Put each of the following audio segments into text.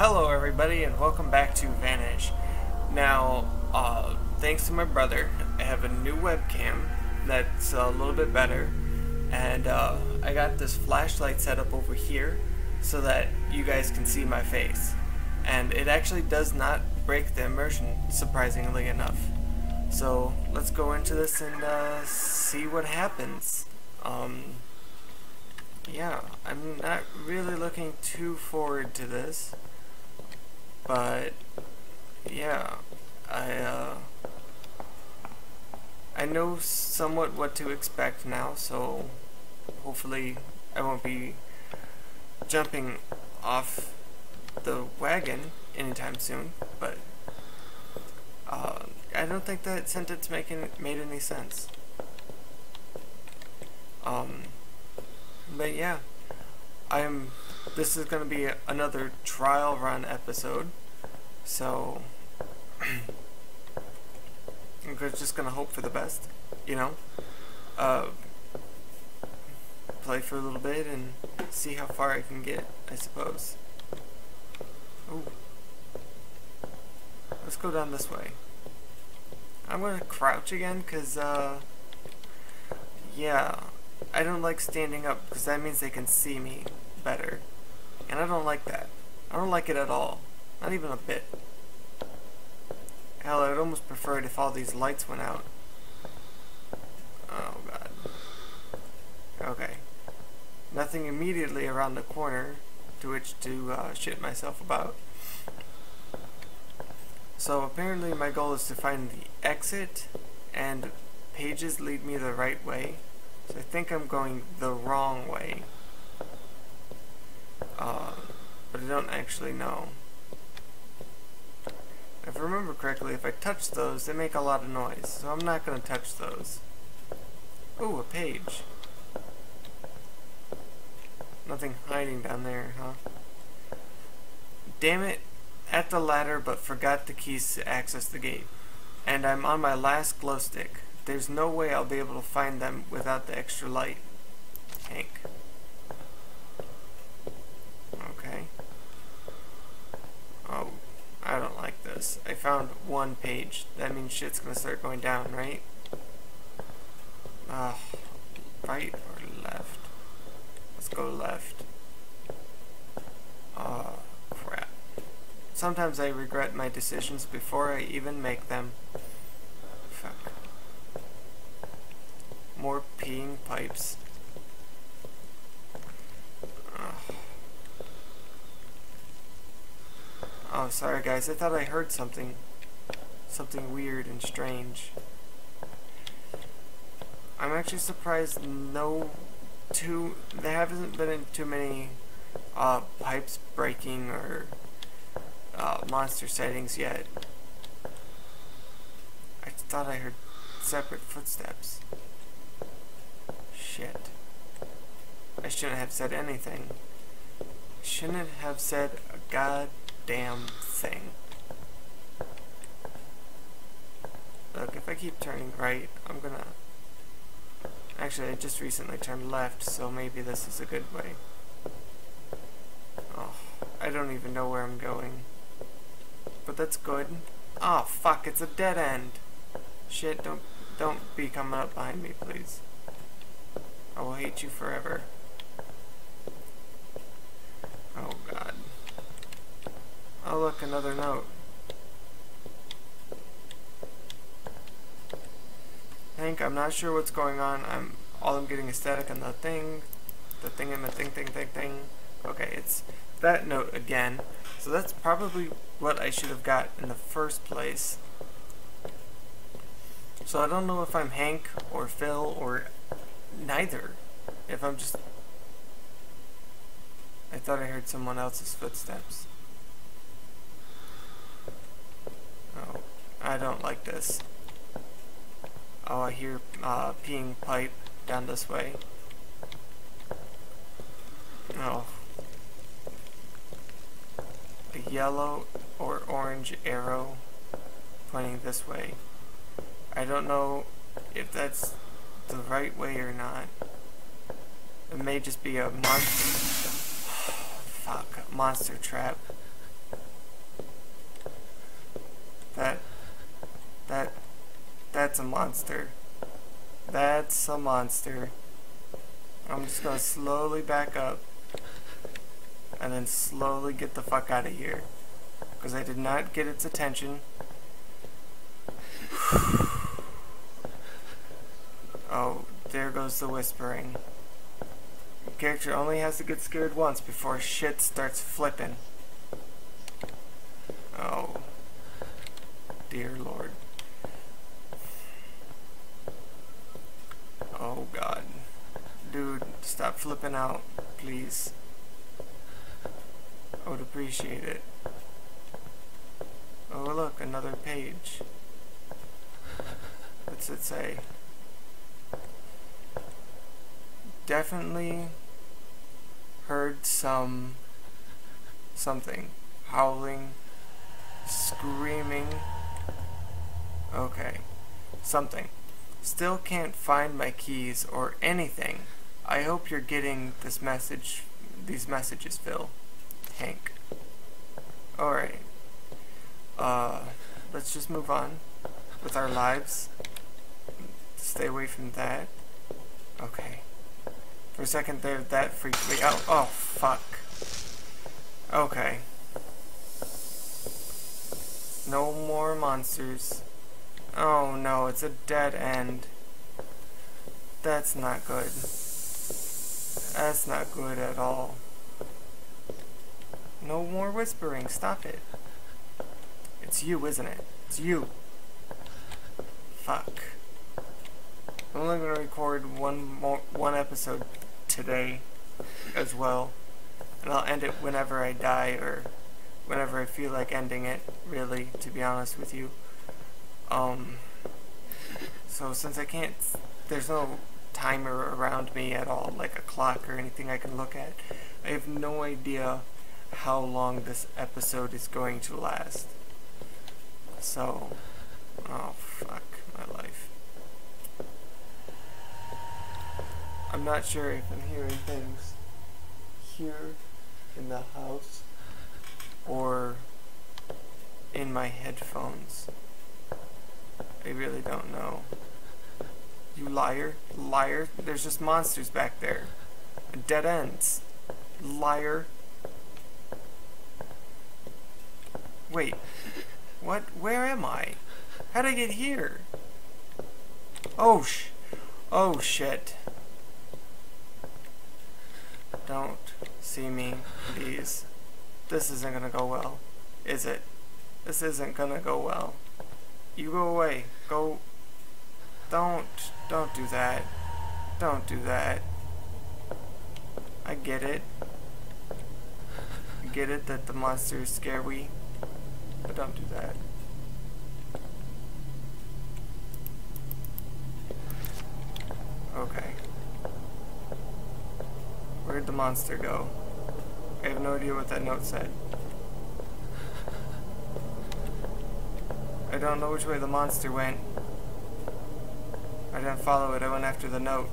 Hello everybody and welcome back to Vanish. Now, uh, thanks to my brother, I have a new webcam that's a little bit better and uh, I got this flashlight set up over here so that you guys can see my face. And it actually does not break the immersion, surprisingly enough. So, let's go into this and uh, see what happens. Um, yeah, I'm not really looking too forward to this. But yeah, I uh, I know somewhat what to expect now, so hopefully I won't be jumping off the wagon anytime soon. But uh, I don't think that sentence making made any sense. Um, but yeah, I'm this is going to be another trial run episode. So, I'm just going to hope for the best, you know? Uh, play for a little bit and see how far I can get, I suppose. Ooh. Let's go down this way. I'm going to crouch again because, uh, yeah, I don't like standing up because that means they can see me better. And I don't like that. I don't like it at all. Not even a bit. Hell, I'd almost prefer it if all these lights went out. Oh god. Okay. Nothing immediately around the corner to which to uh, shit myself about. So apparently my goal is to find the exit and pages lead me the right way. So I think I'm going the wrong way. Uh, but I don't actually know. If I remember correctly, if I touch those, they make a lot of noise, so I'm not going to touch those. Ooh, a page. Nothing hiding down there, huh? Damn it, at the ladder, but forgot the keys to access the gate. And I'm on my last glow stick. There's no way I'll be able to find them without the extra light. Hank. I found one page. That means shit's gonna start going down, right? Right or left? Let's go left. Oh, crap. Sometimes I regret my decisions before I even make them. Fuck. More peeing pipes. Oh, sorry guys, I thought I heard something. Something weird and strange. I'm actually surprised no too there haven't been too many uh, pipes breaking or uh, monster sightings yet. I thought I heard separate footsteps. Shit. I shouldn't have said anything. Shouldn't have said a god damn thing. Look, if I keep turning right, I'm gonna... Actually, I just recently turned left, so maybe this is a good way. Oh, I don't even know where I'm going. But that's good. Oh, fuck, it's a dead end. Shit, don't, don't be coming up behind me, please. I will hate you forever. Oh, God. Oh look, another note. Hank, I'm not sure what's going on. I'm all I'm getting is static on the thing, the thing and the thing, thing, thing, thing. Okay, it's that note again. So that's probably what I should have got in the first place. So I don't know if I'm Hank or Phil or neither. If I'm just... I thought I heard someone else's footsteps. I don't like this. Oh, I hear uh, peeing pipe down this way. Oh. A yellow or orange arrow pointing this way. I don't know if that's the right way or not. It may just be a monster... Fuck, monster trap. That's a monster. That's a monster. I'm just gonna slowly back up. And then slowly get the fuck out of here. Because I did not get its attention. oh, there goes the whispering. Character only has to get scared once before shit starts flipping. Oh. Dear Lord. Oh God. Dude, stop flipping out, please. I would appreciate it. Oh look, another page. What's it say? Definitely heard some something. Howling, screaming. Okay. Something. Still can't find my keys or anything. I hope you're getting this message, these messages, Phil. Hank. Alright. Uh, let's just move on with our lives. Stay away from that. Okay. For a second there, that freaked me out. Oh, fuck. Okay. No more monsters. Oh no, it's a dead end. That's not good. That's not good at all. No more whispering. Stop it. It's you, isn't it? It's you. Fuck. I'm only gonna record one more one episode today as well. And I'll end it whenever I die or whenever I feel like ending it, really, to be honest with you. Um so since I can't there's no timer around me at all, like a clock or anything I can look at. I have no idea how long this episode is going to last. So, oh fuck my life. I'm not sure if I'm hearing things here in the house or in my headphones. I really don't know. You liar. Liar. There's just monsters back there. Dead ends. Liar. Wait. What? Where am I? How'd I get here? Oh sh... Oh shit. Don't see me, please. This isn't gonna go well. Is it? This isn't gonna go well. You go away. Go... Don't... Don't do that. Don't do that. I get it. I get it that the monster is scary. But don't do that. Okay. Where'd the monster go? I have no idea what that note said. I don't know which way the monster went. I didn't follow it, I went after the note.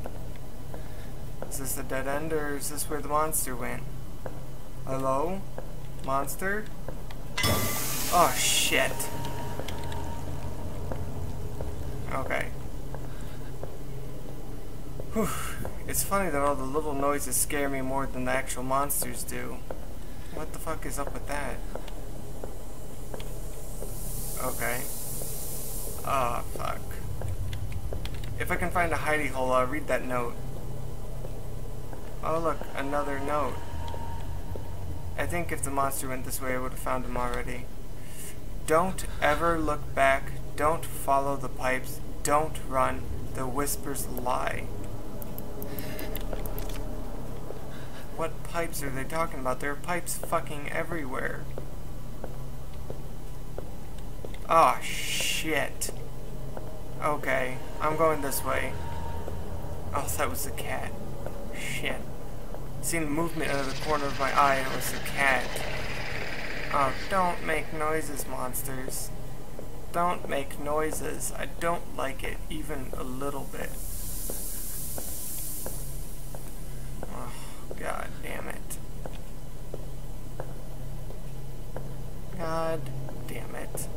Is this a dead end or is this where the monster went? Hello? Monster? Oh shit. Okay. Whew. It's funny that all the little noises scare me more than the actual monsters do. What the fuck is up with that? Okay. Ah, oh, fuck. If I can find a hidey hole, I'll read that note. Oh look, another note. I think if the monster went this way, I would have found him already. Don't ever look back. Don't follow the pipes. Don't run. The whispers lie. What pipes are they talking about? There are pipes fucking everywhere. Oh, shit. Okay, I'm going this way. Oh, that was a cat. Shit. Seen the movement out of the corner of my eye, it was a cat. Oh, don't make noises, monsters. Don't make noises. I don't like it, even a little bit. Oh, god damn it. God damn it.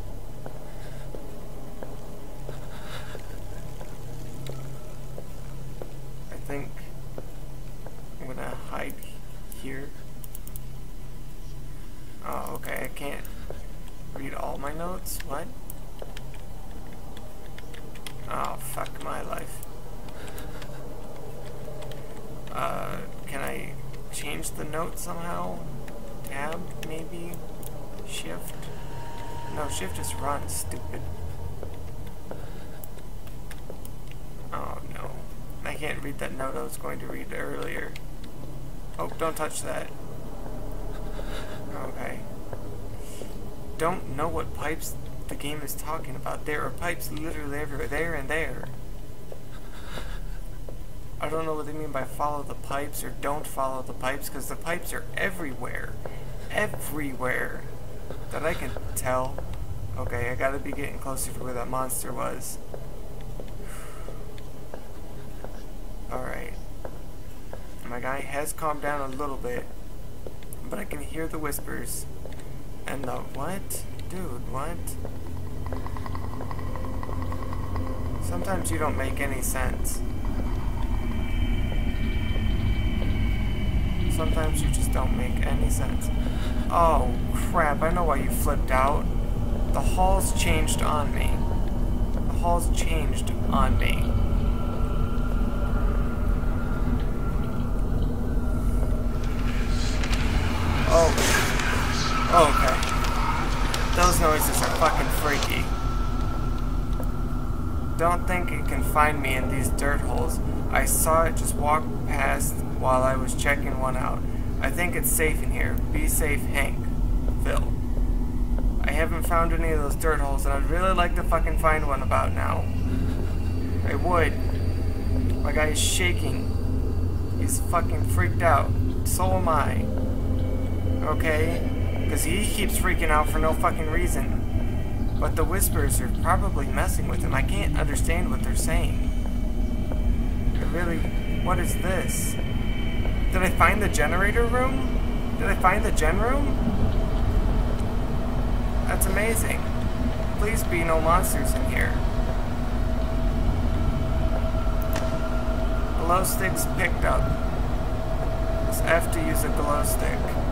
can't read notes? What? Oh, fuck my life. Uh, can I change the note somehow? Tab, maybe? Shift? No, shift is run, stupid. Oh no. I can't read that note I was going to read earlier. Oh, don't touch that. Okay. Don't know what pipes the game is talking about. There are pipes literally everywhere. There and there. I don't know what they mean by follow the pipes or don't follow the pipes because the pipes are everywhere. Everywhere. That I can tell. Okay, I gotta be getting closer to where that monster was. Alright. My guy has calmed down a little bit, but I can hear the whispers. And the what? Dude, what? Sometimes you don't make any sense. Sometimes you just don't make any sense. Oh, crap, I know why you flipped out. The hall's changed on me. The hall's changed on me. Oh. Those noises are fucking freaky. Don't think it can find me in these dirt holes. I saw it just walk past while I was checking one out. I think it's safe in here. Be safe, Hank. Phil. I haven't found any of those dirt holes, and I'd really like to fucking find one about now. I would. My guy is shaking. He's fucking freaked out. So am I. Okay? Because he keeps freaking out for no fucking reason. But the whispers are probably messing with him. I can't understand what they're saying. I really... What is this? Did I find the generator room? Did I find the gen room? That's amazing. Please be no monsters in here. Glow sticks picked up. Press F to use a glow stick.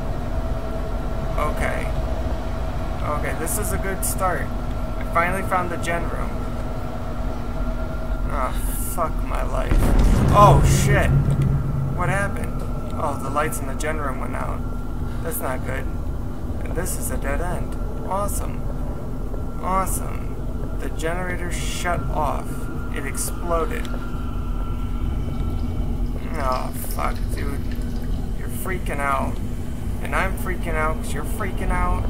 Okay. Okay, this is a good start. I finally found the gen room. Ah, oh, fuck my life. Oh, shit. What happened? Oh, the lights in the gen room went out. That's not good. And this is a dead end. Awesome. Awesome. The generator shut off. It exploded. Oh, fuck, dude. You're freaking out. And I'm freaking out because you're freaking out.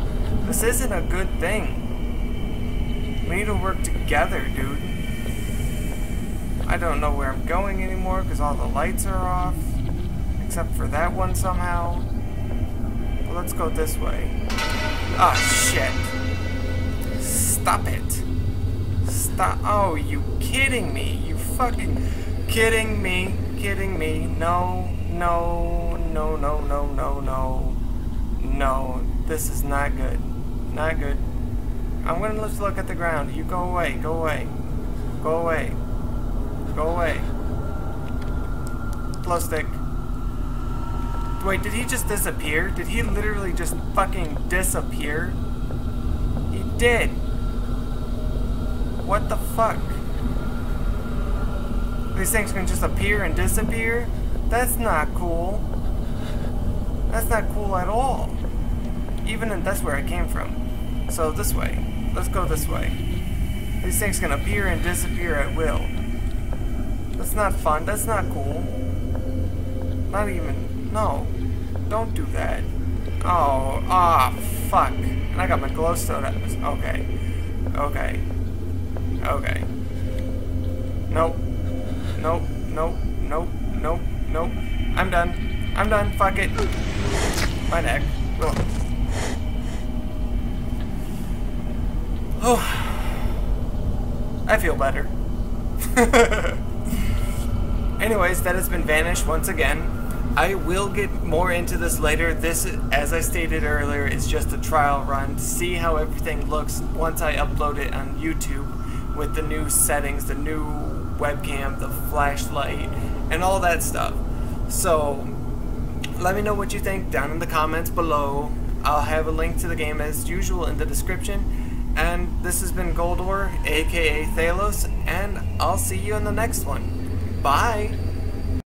This isn't a good thing. We need to work together, dude. I don't know where I'm going anymore because all the lights are off. Except for that one somehow. Well, let's go this way. Oh, shit. Stop it. Stop. Oh, you kidding me? You fucking kidding me? Kidding me? No, no, no, no, no, no, no. No, this is not good. Not good. I'm gonna just look at the ground. You go away, go away. Go away. Go away. Glow stick. Wait, did he just disappear? Did he literally just fucking disappear? He did. What the fuck? These things can just appear and disappear? That's not cool. That's not cool at all. Even in, that's where I came from. So this way. Let's go this way. These things can appear and disappear at will. That's not fun. That's not cool. Not even... No. Don't do that. Oh, ah, oh, fuck. And I got my glowstone. Okay. Okay. Okay. Nope. Nope. Nope. Nope. Nope. Nope. I'm done. I'm done. Fuck it. My neck. Ugh. Oh. I feel better. Anyways, that has been Vanish once again. I will get more into this later. This, as I stated earlier, is just a trial run to see how everything looks once I upload it on YouTube with the new settings, the new webcam, the flashlight, and all that stuff. So, let me know what you think down in the comments below. I'll have a link to the game as usual in the description. And this has been Goldor, aka Thalos, and I'll see you in the next one. Bye!